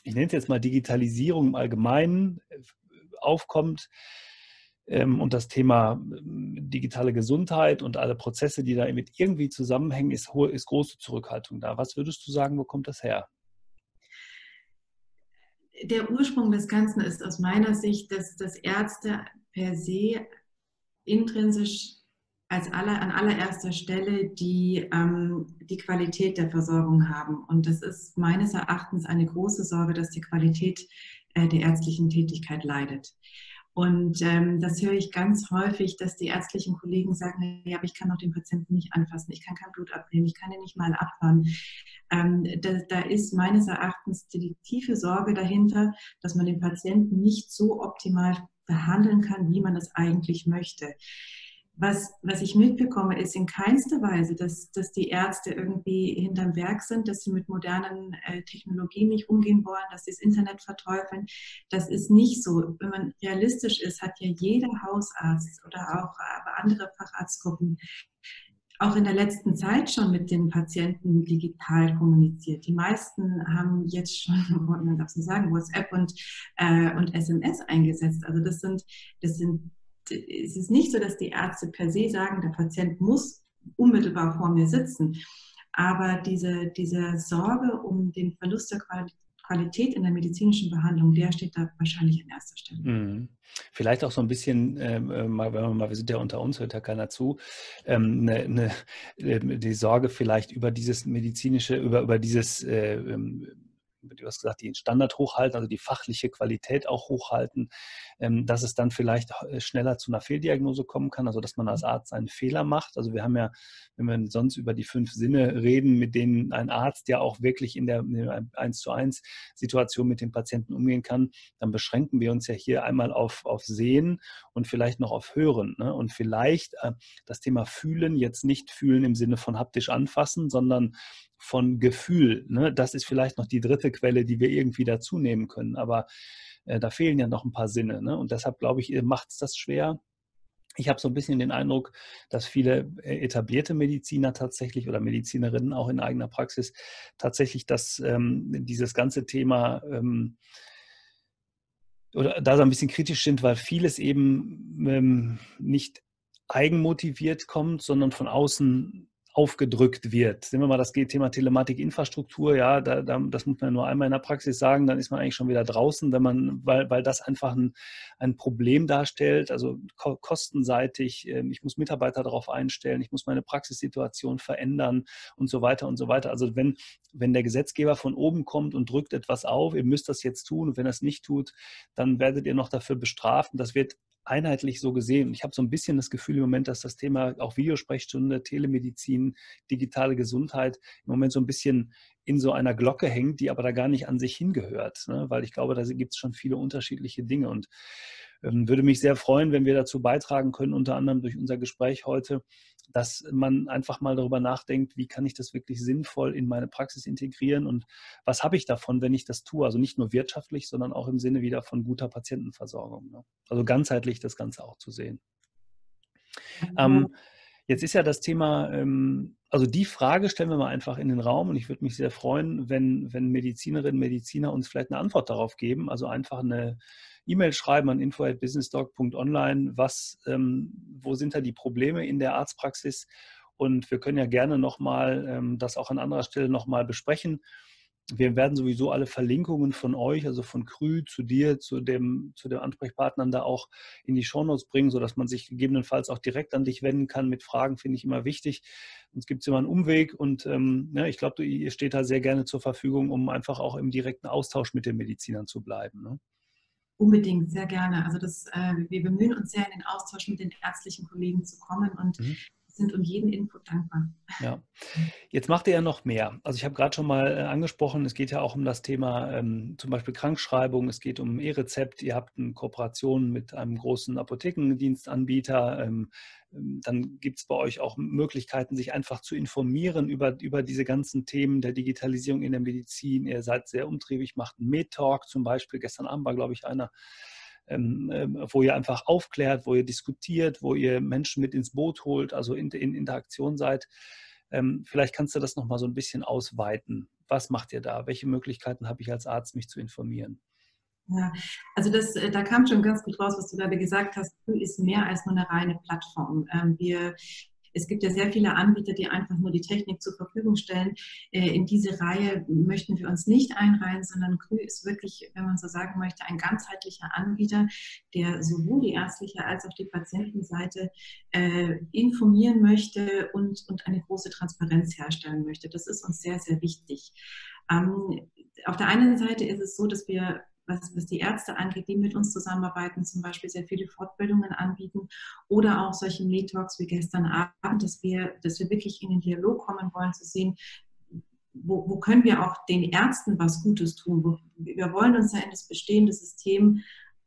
ich nenne es jetzt mal Digitalisierung im Allgemeinen, äh, aufkommt, ähm, und das Thema digitale Gesundheit und alle Prozesse, die da mit irgendwie zusammenhängen, ist, ist große Zurückhaltung da. Was würdest du sagen, wo kommt das her? Der Ursprung des Ganzen ist aus meiner Sicht, dass, dass Ärzte per se intrinsisch als aller, an allererster Stelle die, ähm, die Qualität der Versorgung haben. Und das ist meines Erachtens eine große Sorge, dass die Qualität äh, der ärztlichen Tätigkeit leidet. Und ähm, das höre ich ganz häufig, dass die ärztlichen Kollegen sagen, ja, aber ich kann doch den Patienten nicht anfassen, ich kann kein Blut abnehmen, ich kann ihn nicht mal abfahren. Ähm, da, da, ist meines Erachtens die tiefe Sorge dahinter, dass man den Patienten nicht so optimal behandeln kann, wie man es eigentlich möchte was, was ich mitbekomme, ist in keinster Weise, dass, dass die Ärzte irgendwie hinterm Werk sind, dass sie mit modernen äh, Technologien nicht umgehen wollen, dass sie das Internet verteufeln. Das ist nicht so. Wenn man realistisch ist, hat ja jeder Hausarzt oder auch äh, andere Facharztgruppen auch in der letzten Zeit schon mit den Patienten digital kommuniziert. Die meisten haben jetzt schon, man darf so sagen, WhatsApp und, äh, und SMS eingesetzt. Also das sind, das sind es ist nicht so, dass die Ärzte per se sagen, der Patient muss unmittelbar vor mir sitzen. Aber diese, diese Sorge um den Verlust der Qualität in der medizinischen Behandlung, der steht da wahrscheinlich an erster Stelle. Mhm. Vielleicht auch so ein bisschen, ähm, äh, mal, mal, wir sind ja unter uns, hört ja keiner zu, ähm, ne, ne, äh, die Sorge vielleicht über dieses medizinische, über, über dieses äh, ähm, du hast gesagt, die Standard hochhalten, also die fachliche Qualität auch hochhalten, ähm, dass es dann vielleicht äh, schneller zu einer Fehldiagnose kommen kann, also dass man als Arzt einen Fehler macht. Also wir haben ja, wenn wir sonst über die fünf Sinne reden, mit denen ein Arzt ja auch wirklich in der 1 zu 1 Situation mit dem Patienten umgehen kann, dann beschränken wir uns ja hier einmal auf, auf Sehen und vielleicht noch auf Hören. Ne? Und vielleicht äh, das Thema Fühlen, jetzt nicht fühlen im Sinne von haptisch anfassen, sondern von Gefühl. Ne? Das ist vielleicht noch die dritte Quelle, die wir irgendwie dazu nehmen können. Aber äh, da fehlen ja noch ein paar Sinne. Ne? Und deshalb glaube ich, macht es das schwer. Ich habe so ein bisschen den Eindruck, dass viele äh, etablierte Mediziner tatsächlich oder Medizinerinnen auch in eigener Praxis tatsächlich das, ähm, dieses ganze Thema ähm, oder da so ein bisschen kritisch sind, weil vieles eben ähm, nicht eigenmotiviert kommt, sondern von außen aufgedrückt wird. Nehmen wir mal das Thema Telematikinfrastruktur, ja, da, da, das muss man nur einmal in der Praxis sagen, dann ist man eigentlich schon wieder draußen, wenn man, weil, weil das einfach ein, ein Problem darstellt, also ko kostenseitig, äh, ich muss Mitarbeiter darauf einstellen, ich muss meine Praxissituation verändern und so weiter und so weiter. Also wenn, wenn der Gesetzgeber von oben kommt und drückt etwas auf, ihr müsst das jetzt tun und wenn er es nicht tut, dann werdet ihr noch dafür bestraft und das wird einheitlich so gesehen. Ich habe so ein bisschen das Gefühl im Moment, dass das Thema auch Videosprechstunde, Telemedizin, digitale Gesundheit im Moment so ein bisschen in so einer Glocke hängt, die aber da gar nicht an sich hingehört. Ne? Weil ich glaube, da gibt es schon viele unterschiedliche Dinge. Und würde mich sehr freuen, wenn wir dazu beitragen können, unter anderem durch unser Gespräch heute, dass man einfach mal darüber nachdenkt, wie kann ich das wirklich sinnvoll in meine Praxis integrieren und was habe ich davon, wenn ich das tue? Also nicht nur wirtschaftlich, sondern auch im Sinne wieder von guter Patientenversorgung. Ne? Also ganzheitlich das Ganze auch zu sehen. Mhm. Ähm, jetzt ist ja das Thema, ähm, also die Frage stellen wir mal einfach in den Raum und ich würde mich sehr freuen, wenn, wenn Medizinerinnen und Mediziner uns vielleicht eine Antwort darauf geben. Also einfach eine, E-Mail schreiben an info.businessdoc.online, was, ähm, wo sind da die Probleme in der Arztpraxis? Und wir können ja gerne nochmal ähm, das auch an anderer Stelle nochmal besprechen. Wir werden sowieso alle Verlinkungen von euch, also von Krü zu dir, zu dem, zu den Ansprechpartnern da auch in die Shownotes bringen, sodass man sich gegebenenfalls auch direkt an dich wenden kann mit Fragen, finde ich immer wichtig. Sonst gibt es immer einen Umweg und ähm, ja, ich glaube, ihr steht da sehr gerne zur Verfügung, um einfach auch im direkten Austausch mit den Medizinern zu bleiben. Ne? Unbedingt, sehr gerne. Also das, äh, wir bemühen uns sehr, in den Austausch mit den ärztlichen Kollegen zu kommen und mhm. Sind um jeden Input dankbar. Ja, jetzt macht ihr ja noch mehr. Also ich habe gerade schon mal äh, angesprochen, es geht ja auch um das Thema ähm, zum Beispiel Krankschreibung, es geht um E-Rezept, ihr habt eine Kooperation mit einem großen Apothekendienstanbieter, ähm, ähm, dann gibt es bei euch auch Möglichkeiten, sich einfach zu informieren über, über diese ganzen Themen der Digitalisierung in der Medizin. Ihr seid sehr umtriebig, macht einen Med-Talk zum Beispiel. Gestern Abend war, glaube ich, einer, wo ihr einfach aufklärt, wo ihr diskutiert, wo ihr Menschen mit ins Boot holt, also in, in Interaktion seid. Ähm, vielleicht kannst du das nochmal so ein bisschen ausweiten. Was macht ihr da? Welche Möglichkeiten habe ich als Arzt, mich zu informieren? Ja, also das, äh, da kam schon ganz gut raus, was du gerade gesagt hast. Früh ist mehr als nur eine reine Plattform. Ähm, wir, es gibt ja sehr viele Anbieter, die einfach nur die Technik zur Verfügung stellen. Äh, in diese Reihe möchten wir uns nicht einreihen, sondern Krü ist wirklich, wenn man so sagen möchte, ein ganzheitlicher Anbieter, der sowohl die ärztliche als auch die Patientenseite äh, informieren möchte und, und eine große Transparenz herstellen möchte. Das ist uns sehr, sehr wichtig. Ähm, auf der einen Seite ist es so, dass wir was, was die Ärzte angeht, die mit uns zusammenarbeiten, zum Beispiel sehr viele Fortbildungen anbieten oder auch solche Meet-Talks wie gestern Abend, dass wir, dass wir wirklich in den Dialog kommen wollen, zu sehen, wo, wo können wir auch den Ärzten was Gutes tun. Wir wollen uns ja in das bestehende System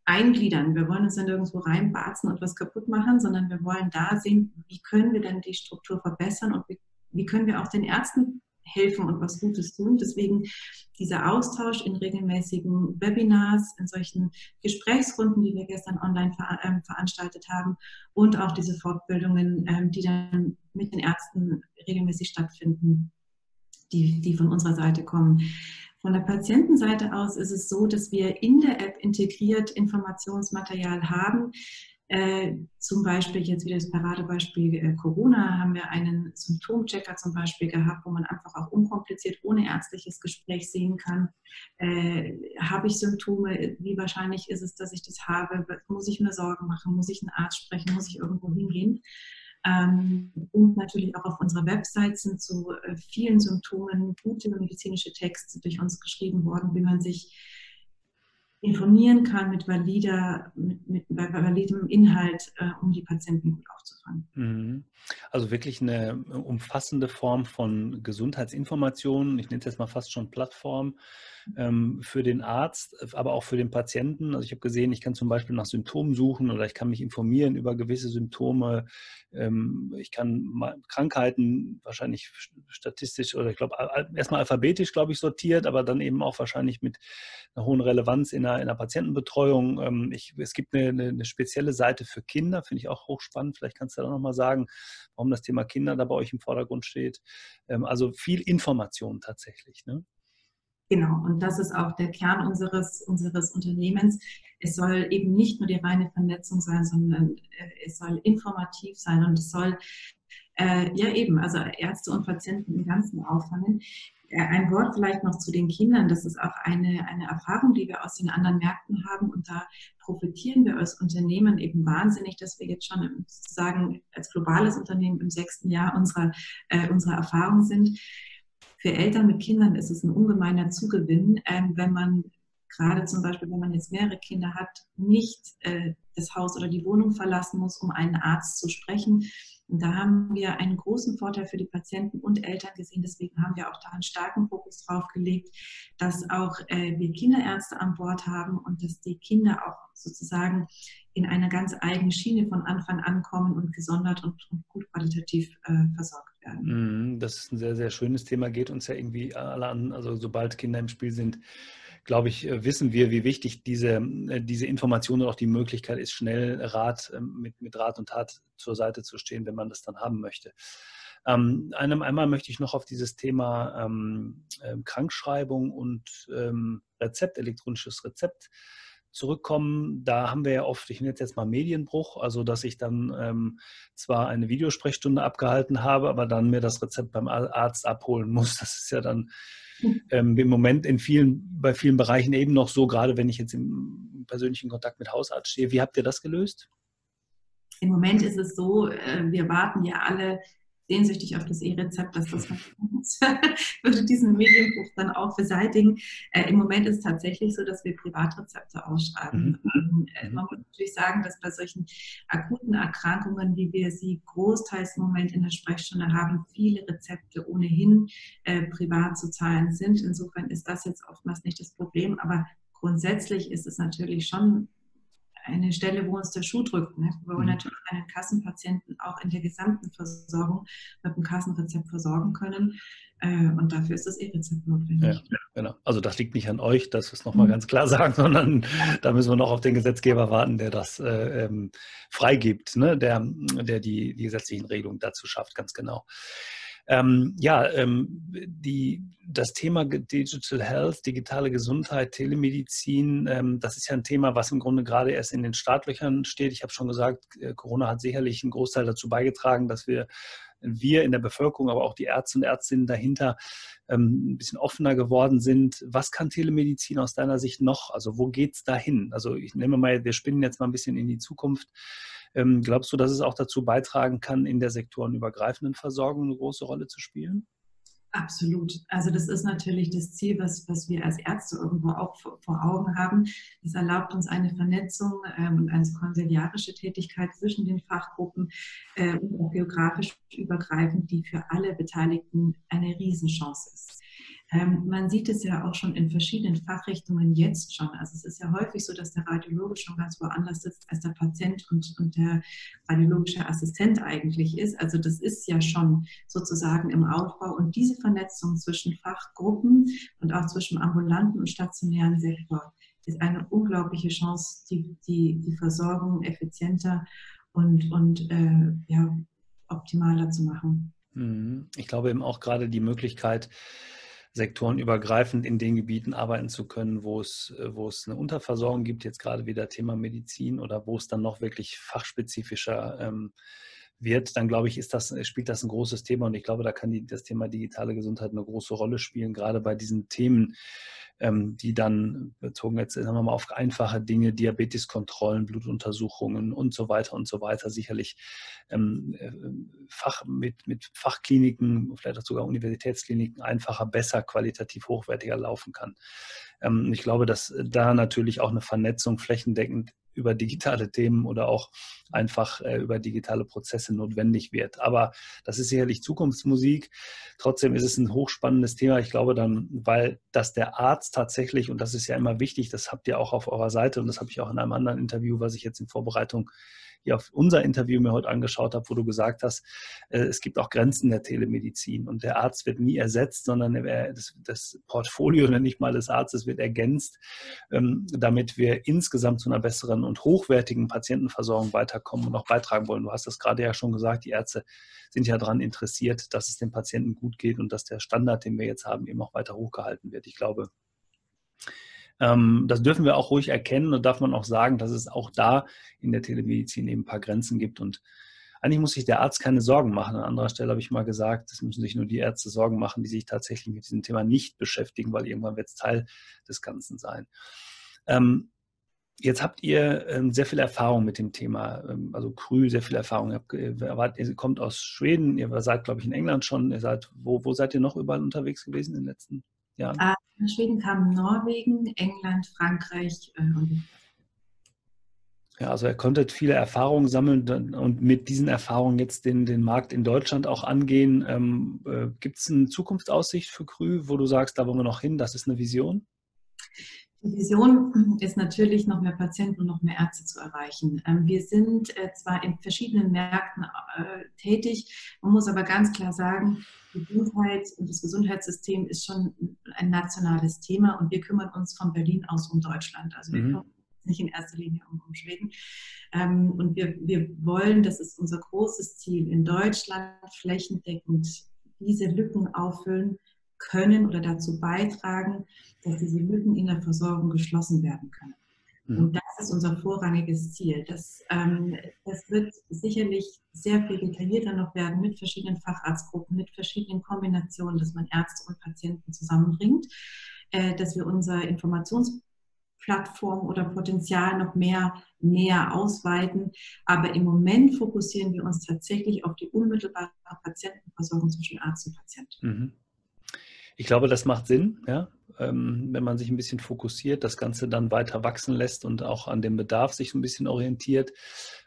eingliedern. Wir wollen uns dann nirgendwo reinbarzen und was kaputt machen, sondern wir wollen da sehen, wie können wir denn die Struktur verbessern und wie, wie können wir auch den Ärzten helfen und was Gutes tun. Deswegen dieser Austausch in regelmäßigen Webinars, in solchen Gesprächsrunden, die wir gestern online ver äh, veranstaltet haben und auch diese Fortbildungen, äh, die dann mit den Ärzten regelmäßig stattfinden, die, die von unserer Seite kommen. Von der Patientenseite aus ist es so, dass wir in der App integriert Informationsmaterial haben, äh, zum Beispiel jetzt wieder das Paradebeispiel äh, Corona haben wir einen Symptomchecker zum Beispiel gehabt, wo man einfach auch unkompliziert ohne ärztliches Gespräch sehen kann, äh, habe ich Symptome, wie wahrscheinlich ist es, dass ich das habe, muss ich mir Sorgen machen, muss ich einen Arzt sprechen, muss ich irgendwo hingehen. Ähm, und natürlich auch auf unserer Website sind zu äh, vielen Symptomen gute medizinische Texte durch uns geschrieben worden, wie man sich informieren kann mit, valider, mit, mit validem Inhalt, äh, um die Patienten gut aufzufangen. Mhm. Also wirklich eine umfassende Form von Gesundheitsinformationen, ich nenne es jetzt mal fast schon Plattform, ähm, für den Arzt, aber auch für den Patienten. Also ich habe gesehen, ich kann zum Beispiel nach Symptomen suchen oder ich kann mich informieren über gewisse Symptome. Ähm, ich kann Krankheiten wahrscheinlich statistisch oder ich glaube erstmal alphabetisch, glaube ich, sortiert, aber dann eben auch wahrscheinlich mit einer hohen Relevanz in in der Patientenbetreuung. Ähm, ich, es gibt eine, eine, spezielle Seite für Kinder, finde ich auch hochspannend. Vielleicht kannst du da nochmal sagen, warum das Thema Kinder da bei euch im Vordergrund steht. Ähm, also viel Information tatsächlich. Ne? Genau, und das ist auch der Kern unseres, unseres Unternehmens. Es soll eben nicht nur die reine Vernetzung sein, sondern äh, es soll informativ sein und es soll äh, ja eben, also Ärzte und Patienten im Ganzen auffangen. Äh, ein Wort vielleicht noch zu den Kindern. Das ist auch eine, eine Erfahrung, die wir aus den anderen Märkten haben. Und da profitieren wir als Unternehmen eben wahnsinnig, dass wir jetzt schon sozusagen als globales Unternehmen im sechsten Jahr unserer, äh, unserer Erfahrung sind für Eltern mit Kindern ist es ein ungemeiner Zugewinn, ähm, wenn man gerade zum Beispiel, wenn man jetzt mehrere Kinder hat, nicht äh, das Haus oder die Wohnung verlassen muss, um einen Arzt zu sprechen. Und da haben wir einen großen Vorteil für die Patienten und Eltern gesehen. Deswegen haben wir auch da einen starken Fokus drauf gelegt, dass auch äh, wir Kinderärzte an Bord haben und dass die Kinder auch sozusagen in einer ganz eigenen Schiene von Anfang an kommen und gesondert und, und gut qualitativ äh, versorgt werden. Mhm, das ist ein sehr, sehr schönes Thema, geht uns ja irgendwie alle an. Also sobald Kinder im Spiel sind, glaube ich, äh, wissen wir, wie wichtig diese, äh, diese Information und auch die Möglichkeit ist, schnell Rat ähm, mit, mit Rat und Tat zur Seite zu stehen, wenn man das dann haben möchte. Ähm, einem, einmal möchte ich noch auf dieses Thema ähm, ähm Krankschreibung und ähm, Rezept, elektronisches Rezept zurückkommen, da haben wir ja oft, ich nenne es jetzt mal Medienbruch, also dass ich dann ähm, zwar eine Videosprechstunde abgehalten habe, aber dann mir das Rezept beim Arzt abholen muss. Das ist ja dann. Ähm, im Moment in vielen, bei vielen Bereichen eben noch so, gerade wenn ich jetzt im persönlichen Kontakt mit Hausarzt stehe. Wie habt ihr das gelöst? Im Moment ist es so, äh, wir warten ja alle sehnsüchtig auf das E-Rezept, dass das würde diesen Medienbruch dann auch beseitigen. Äh, Im Moment ist es tatsächlich so, dass wir Privatrezepte ausschreiben. Mhm. Ähm, äh, man muss natürlich sagen, dass bei solchen akuten Erkrankungen, wie wir sie großteils im Moment in der Sprechstunde haben, viele Rezepte ohnehin äh, privat zu zahlen sind. Insofern ist das jetzt oftmals nicht das Problem, aber grundsätzlich ist es natürlich schon eine Stelle, wo uns der Schuh drückt, ne? wo wir mhm. natürlich einen Kassenpatienten auch in der gesamten Versorgung mit dem Kassenrezept versorgen können. Äh, und dafür ist das E-Rezept notwendig. Ja, genau. Also das liegt nicht an euch, das ist nochmal mhm. ganz klar sagen, sondern da müssen wir noch auf den Gesetzgeber warten, der das äh, ähm, freigibt, ne? der, der die, die gesetzlichen Regelungen dazu schafft, ganz genau. Ähm, ja, ähm, die, das Thema Digital Health, digitale Gesundheit, Telemedizin, ähm, das ist ja ein Thema, was im Grunde gerade erst in den Startlöchern steht. Ich habe schon gesagt, äh, Corona hat sicherlich einen Großteil dazu beigetragen, dass wir wir in der Bevölkerung, aber auch die Ärzte und Ärztinnen dahinter ähm, ein bisschen offener geworden sind. Was kann Telemedizin aus deiner Sicht noch? Also wo geht es dahin? Also ich nehme mal, wir spinnen jetzt mal ein bisschen in die Zukunft. Ähm, glaubst du, dass es auch dazu beitragen kann, in der sektorenübergreifenden Versorgung eine große Rolle zu spielen? Absolut. Also das ist natürlich das Ziel, was, was wir als Ärzte irgendwo auch vor, Augen haben. Es erlaubt uns eine Vernetzung ähm, und eine konsiliarische Tätigkeit zwischen den Fachgruppen äh, und auch geografisch übergreifend, die für alle Beteiligten eine Riesenchance ist. Ähm, man sieht es ja auch schon in verschiedenen Fachrichtungen jetzt schon. Also es ist ja häufig so, dass der Radiologe schon ganz woanders sitzt, als der Patient und, und der radiologische Assistent eigentlich ist. Also das ist ja schon sozusagen im Aufbau. Und diese Vernetzung zwischen Fachgruppen und auch zwischen ambulanten und stationären Sektor ist eine unglaubliche Chance, die, die, die Versorgung effizienter und, und äh, ja, optimaler zu machen. Mhm. Ich glaube eben auch gerade die Möglichkeit, sektorenübergreifend in den Gebieten arbeiten zu können, wo es, äh, wo es eine Unterversorgung gibt, jetzt gerade wieder Thema Medizin oder wo es dann noch wirklich fachspezifischer ähm, wird, dann glaube ich, ist das, spielt das ein großes Thema und ich glaube, da kann die, das Thema digitale Gesundheit eine große Rolle spielen, gerade bei diesen Themen, ähm, die dann bezogen jetzt sagen wir mal auf einfache Dinge, Diabeteskontrollen, Blutuntersuchungen und so weiter und so weiter, sicherlich ähm, äh, Fach, mit, mit Fachkliniken, vielleicht auch sogar Universitätskliniken einfacher, besser, qualitativ hochwertiger laufen kann. Ähm, ich glaube, dass da natürlich auch eine Vernetzung flächendeckend über digitale Themen oder auch einfach äh, über digitale Prozesse notwendig wird. Aber das ist sicherlich Zukunftsmusik. Trotzdem ist es ein hochspannendes Thema. Ich glaube dann, weil das der Arzt tatsächlich, und das ist ja immer wichtig, das habt ihr auch auf eurer Seite und das habe ich auch in einem anderen Interview, was ich jetzt in Vorbereitung hier auf unser Interview mir heute angeschaut habe, wo du gesagt hast, äh, es gibt auch Grenzen der Telemedizin und der Arzt wird nie ersetzt, sondern das, das Portfolio, nenne ich mal, des Arztes wird ergänzt, ähm, damit wir insgesamt zu einer besseren und hochwertigen Patientenversorgung weiterkommen und auch beitragen wollen. Du hast das gerade ja schon gesagt, die Ärzte sind ja daran interessiert, dass es dem Patienten gut geht und dass der Standard, den wir jetzt haben, eben auch weiter hochgehalten wird. Ich glaube, das dürfen wir auch ruhig erkennen und darf man auch sagen, dass es auch da in der Telemedizin eben ein paar Grenzen gibt. Und eigentlich muss sich der Arzt keine Sorgen machen. An anderer Stelle habe ich mal gesagt, es müssen sich nur die Ärzte Sorgen machen, die sich tatsächlich mit diesem Thema nicht beschäftigen, weil irgendwann wird es Teil des Ganzen sein. Ähm, Jetzt habt ihr ähm, sehr viel Erfahrung mit dem Thema, ähm, also Krü, sehr viel Erfahrung. Ihr, kommt aus Schweden, ihr seid, glaube ich, in England schon. Seid, wo, wo seid ihr noch überall unterwegs gewesen in den letzten Jahren? Äh, in Schweden kam Norwegen, England, Frankreich äh, und ja, also ihr konntet viele Erfahrungen sammeln und mit diesen Erfahrungen jetzt den, den Markt in Deutschland auch angehen. Ähm, äh, Gibt es eine Zukunftsaussicht für Krü, wo du sagst, da wollen wir noch hin, das ist eine Vision? Die Vision ist natürlich, noch mehr Patienten und noch mehr Ärzte zu erreichen. Ähm, wir sind äh, zwar in verschiedenen Märkten äh, tätig, man muss aber ganz klar sagen, Gesundheit und das Gesundheitssystem ist schon ein nationales Thema und wir kümmern uns von Berlin aus um Deutschland. Also wir mhm. kümmern uns nicht in erster Linie um, um Schweden. Ähm, und wir, wir wollen, das ist unser großes Ziel, in Deutschland flächendeckend diese Lücken auffüllen, können oder dazu beitragen, dass diese Lücken in der Versorgung geschlossen werden können. Mhm. Und das ist unser vorrangiges Ziel. Das, ähm, das wird sicherlich sehr viel detaillierter noch werden mit verschiedenen Facharztgruppen, mit verschiedenen Kombinationen, dass man Ärzte und Patienten zusammenbringt, äh, dass wir unser Informationsplattform oder Potenzial noch mehr näher ausweiten. Aber im Moment fokussieren wir uns tatsächlich auf die unmittelbare Patientenversorgung zwischen Arzt und Patient. Mhm. Ich glaube, das macht Sinn, ja? Ähm, wenn man sich ein bisschen fokussiert, das Ganze dann weiter wachsen lässt und auch an dem Bedarf sich ein bisschen orientiert,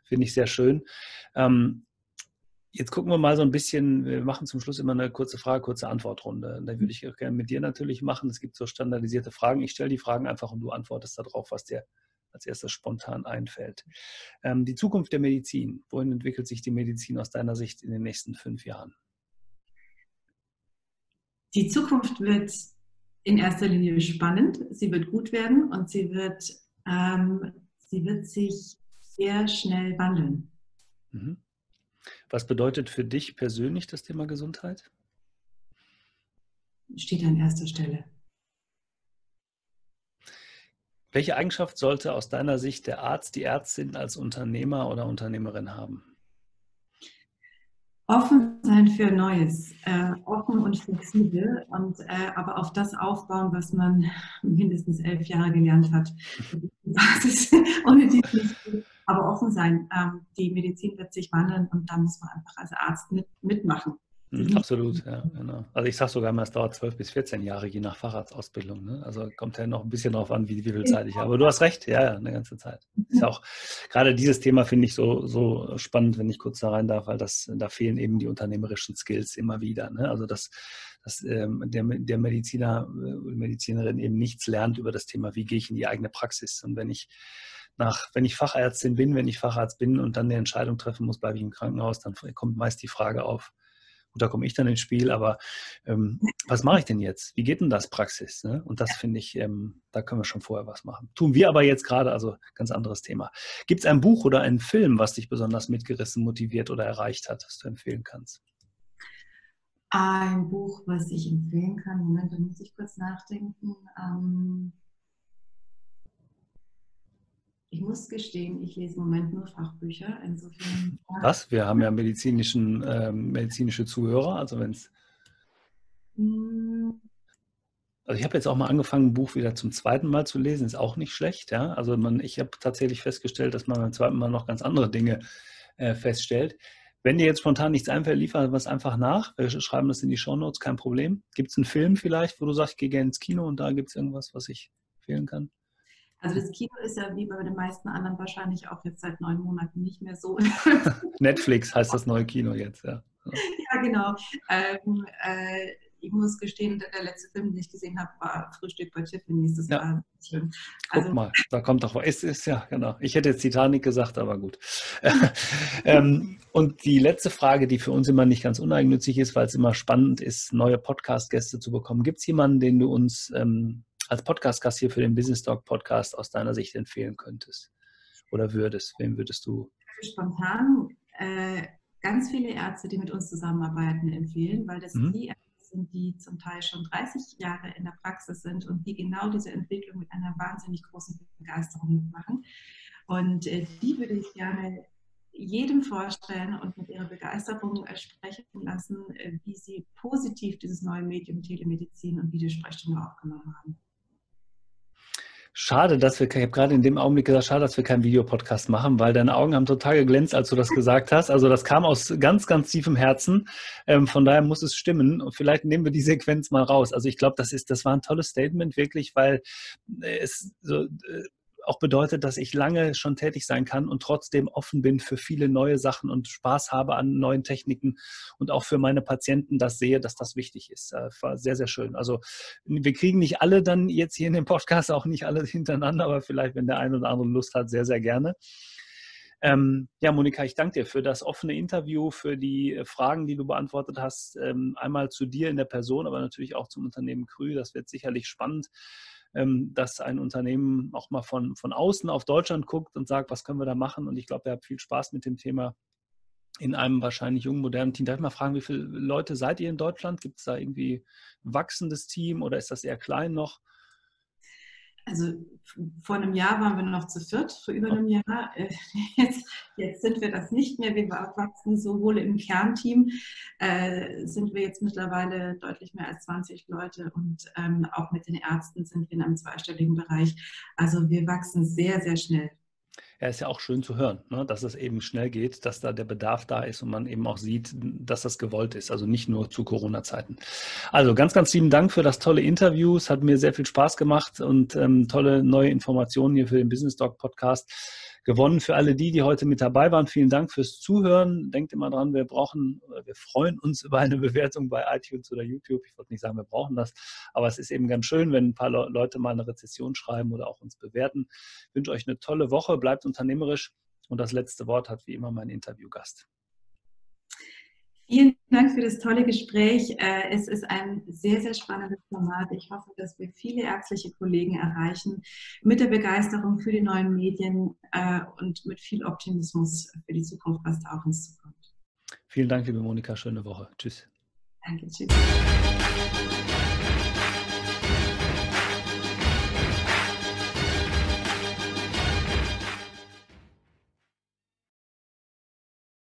finde ich sehr schön. Ähm, jetzt gucken wir mal so ein bisschen, wir machen zum Schluss immer eine kurze Frage, kurze Antwortrunde. Da würde ich auch gerne mit dir natürlich machen. Es gibt so standardisierte Fragen. Ich stelle die Fragen einfach und du antwortest darauf, was dir als erstes spontan einfällt. Ähm, die Zukunft der Medizin. Wohin entwickelt sich die Medizin aus deiner Sicht in den nächsten fünf Jahren? Die Zukunft wird in erster Linie spannend, sie wird gut werden und sie wird, ähm, sie wird sich sehr schnell wandeln. Mhm. Was bedeutet für dich persönlich das Thema Gesundheit? Steht an erster Stelle. Welche Eigenschaft sollte aus deiner Sicht der Arzt, die Ärztin als Unternehmer oder Unternehmerin haben? Offen sein für Neues, äh, offen und flexibel und äh, aber auf das aufbauen, was man mindestens elf Jahre gelernt hat. Ohne die aber offen sein. Ähm, die Medizin wird sich wandeln und da muss man einfach als Arzt mit, mitmachen. Mhm, absolut, ja, genau. Also ich sage sogar immer, es dauert 12 bis 14 Jahre, je nach Facharztausbildung. Ne? Also kommt ja noch ein bisschen darauf an, wie, wie viel Zeit ich habe. Aber du hast recht, ja, ja, eine ganze Zeit. Ist auch gerade dieses Thema finde ich so, so spannend, wenn ich kurz da rein darf, weil das, da fehlen eben die unternehmerischen Skills immer wieder. Ne? Also dass, dass ähm, der, der Mediziner, äh, Medizinerin eben nichts lernt über das Thema, wie gehe ich in die eigene Praxis. Und wenn ich nach, wenn ich Fachärztin bin, wenn ich Facharzt bin und dann eine Entscheidung treffen muss, bleibe ich im Krankenhaus, dann kommt meist die Frage auf, Gut, da komme ich dann ins Spiel, aber ähm, was mache ich denn jetzt? Wie geht denn das Praxis? Ne? Und das finde ich, ähm, da können wir schon vorher was machen. Tun wir aber jetzt gerade, also ganz anderes Thema. Gibt es ein Buch oder einen Film, was dich besonders mitgerissen, motiviert oder erreicht hat, das du empfehlen kannst? Ein Buch, was ich empfehlen kann. Moment, da muss ich kurz nachdenken. Ähm ich muss gestehen, ich lese im Moment nur Fachbücher. Insofern. Was? Wir haben ja medizinischen, äh, medizinische Zuhörer, also wenn es. Hm. Also ich habe jetzt auch mal angefangen, ein Buch wieder zum zweiten Mal zu lesen, ist auch nicht schlecht, ja. Also man, ich habe tatsächlich festgestellt, dass man beim zweiten Mal noch ganz andere Dinge äh, feststellt. Wenn dir jetzt spontan nichts einfällt, liefern wir es einfach nach. Wir schreiben das in die Shownotes, kein Problem. Gibt es einen Film vielleicht, wo du sagst, ich gehe gerne ins Kino und da gibt es irgendwas, was ich empfehlen kann? Also das Kino ist ja wie bei den meisten anderen wahrscheinlich auch jetzt seit neun Monaten nicht mehr so. Netflix heißt das neue Kino jetzt, ja. Ja, genau. Ähm, äh, ich muss gestehen, der letzte Film, den ich gesehen habe, war Frühstück bei Tiffany's. Das ja. war schön. Also, Guck mal, da kommt doch was. Ist, ist, ja, genau. Ich hätte jetzt Titanic gesagt, aber gut. ähm, und die letzte Frage, die für uns immer nicht ganz uneigennützig ist, weil es immer spannend ist, neue Podcast-Gäste zu bekommen. Gibt es jemanden, den du uns ähm, als Podcast-Gast hier für den Business Talk Podcast aus deiner Sicht empfehlen könntest oder würdest? Wem würdest du? Spontan äh, ganz viele Ärzte, die mit uns zusammenarbeiten, empfehlen, weil das mhm. die Ärzte sind, die zum Teil schon 30 Jahre in der Praxis sind und die genau diese Entwicklung mit einer wahnsinnig großen Begeisterung mitmachen. Und äh, die würde ich gerne jedem vorstellen und mit ihrer Begeisterung äh, sprechen lassen, äh, wie sie positiv dieses neue Medium Telemedizin und Videosprechstunde aufgenommen haben. Schade, dass wir, ich habe gerade in dem Augenblick gesagt, schade, dass wir keinen Videopodcast machen, weil deine Augen haben total geglänzt, als du das gesagt hast. Also das kam aus ganz, ganz tiefem Herzen. Ähm, von daher muss es stimmen. Und vielleicht nehmen wir die Sequenz mal raus. Also ich glaube, das ist, das war ein tolles Statement wirklich, weil es so, äh, auch bedeutet, dass ich lange schon tätig sein kann und trotzdem offen bin für viele neue Sachen und Spaß habe an neuen Techniken und auch für meine Patienten das sehe, dass das wichtig ist. Äh, war sehr, sehr schön. Also wir kriegen nicht alle dann jetzt hier in dem Podcast, auch nicht alle hintereinander, aber vielleicht, wenn der eine oder andere Lust hat, sehr, sehr gerne. Ähm, ja, Monika, ich danke dir für das offene Interview, für die äh, Fragen, die du beantwortet hast. Ähm, einmal zu dir in der Person, aber natürlich auch zum Unternehmen Krü. Das wird sicherlich spannend dass ein Unternehmen auch mal von, von außen auf Deutschland guckt und sagt, was können wir da machen? Und ich glaube, ihr habt viel Spaß mit dem Thema in einem wahrscheinlich jungen, modernen Team. Darf ich mal fragen, wie viele Leute seid ihr in Deutschland? Gibt es da irgendwie wachsendes Team oder ist das eher klein noch? Also vor einem Jahr waren wir noch zu viert, vor über einem Jahr. Äh, jetzt, jetzt sind wir das nicht mehr. Wir wachsen sowohl im Kernteam, äh, sind wir jetzt mittlerweile deutlich mehr als 20 Leute und ähm, auch mit den Ärzten sind wir in einem zweistelligen Bereich. Also wir wachsen sehr, sehr schnell ja, ist ja auch schön zu hören, ne? dass es eben schnell geht, dass da der Bedarf da ist und man eben auch sieht, dass das gewollt ist, also nicht nur zu Corona-Zeiten. Also ganz, ganz lieben Dank für das tolle Interview. Es hat mir sehr viel Spaß gemacht und ähm, tolle neue Informationen hier für den Business Talk Podcast gewonnen. Für alle die, die heute mit dabei waren, vielen Dank fürs Zuhören. Denkt immer dran, wir brauchen, wir freuen uns über eine Bewertung bei iTunes oder YouTube. Ich wollte nicht sagen, wir brauchen das, aber es ist eben ganz schön, wenn ein paar Leute mal eine Rezession schreiben oder auch uns bewerten. Ich wünsche euch eine tolle Woche, bleibt unternehmerisch und das letzte Wort hat wie immer mein Interviewgast. Vielen Dank für das tolle Gespräch. Äh, es ist ein sehr, sehr spannendes Format. Ich hoffe, dass wir viele ärztliche Kollegen erreichen mit der Begeisterung für die neuen Medien äh, und mit viel Optimismus für die Zukunft, was da auf uns zukommt. Vielen Dank, liebe Monika. Schöne Woche. Tschüss. Danke. Tschüss.